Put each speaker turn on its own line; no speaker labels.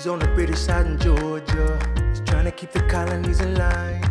He's on the British side in Georgia. He's trying to keep the colonies in line.